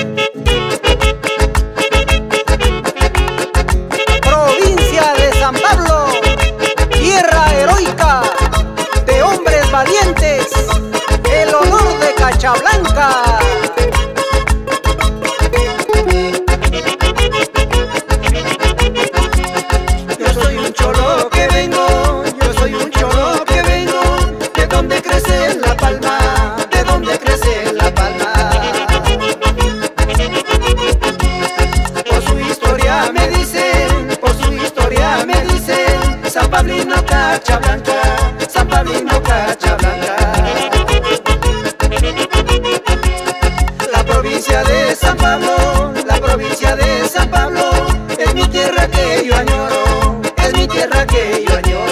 Provincia San Pablino Cachablanca, San Pablino Cachablanca. La provincia de San Pablo, la provincia de San Pablo, es mi tierra que yo añoro, es mi tierra que yo añoro.